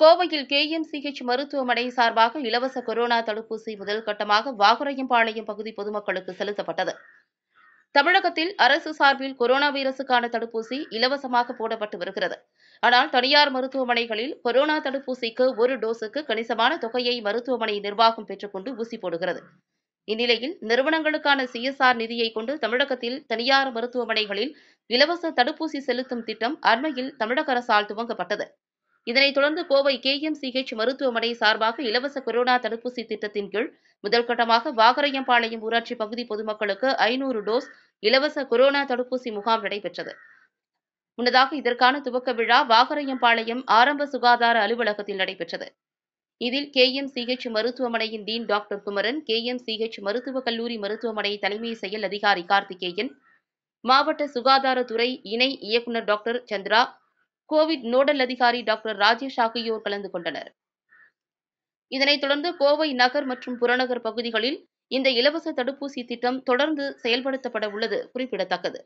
கோவையில் கேஎம்சிஹெச் மருத்துவமனை சார்பாக இலவச கொரோனா தடுப்பூசி முதல் கட்டமாக வாகுரையம்பாளையம் பகுதி பொதுமக்களுக்கு செலுத்தப்பட்டது. தமிழகத்தில் அரசு சார்பில் கொரோனா வைரசுக்கான தடுப்பூசி இலவசமாக போடப்பட்டு வருகிறது. ஆனால் தனியார் மருத்துவமனைகளில் கொரோனா தடுப்பூசிக்கு ஒரு டோஸுக்கு கணிசமான தொகையை மருத்துவமனை நிர்வாகம் பெற்றுக்கொண்டு ஊசி போடுகிறது. இந்நிலையில் நிறுவனங்களுக்கான சிஎஸ்ஆர் நிதியை கொண்டு தமிழகத்தில் தனியார் மருத்துவமனைகளில் இலவச தடுப்பூசி செலுத்தும் திட்டம் அண்மையில் தமிழக அரசால் துவங்கப்பட்டது. இதனைத் தொடர்ந்து கோவை கே எம் சிஹெச் மருத்துவமனை சார்பாக இலவச கொரோனா தடுப்பூசி திட்டத்தின் கீழ் முதல்கட்டமாக வாகரையம்பாளையம் ஊராட்சி பகுதி பொதுமக்களுக்கு ஐநூறு டோஸ் இலவச கொரோனா தடுப்பூசி முகாம் நடைபெற்றது. முன்னதாக இதற்கான துவக்க விழா வாகரையம்பாளையம் ஆரம்ப சுகாதார அலுவலகத்தில் நடைபெற்றது. இதில் கே எம் சிஹெச் மருத்துவமனையின் dean doctor Kumaran K M CH மருத்துவக் கல்லூரி மருத்துவமனை தலைமை செயல் அதிகாரி கார்த்திகேயன் மாவட்ட சுகாதாரத்துறை இணை இயக்குநர் டாக்டர் சந்திரா கோவிட் நோடல் அதிகாரி டாக்டர் ராஜேஷ் ஆகியோர் கலந்து கொண்டனர். இதனைத் தொடர்ந்து கோவை நகர் மற்றும் புறநகர் பகுதிகளில் இந்த இலவச தடுப்பூசி திட்டம் தொடர்ந்து செயல்படுத்தப்பட உள்ளது குறிப்பிடத்தக்கது.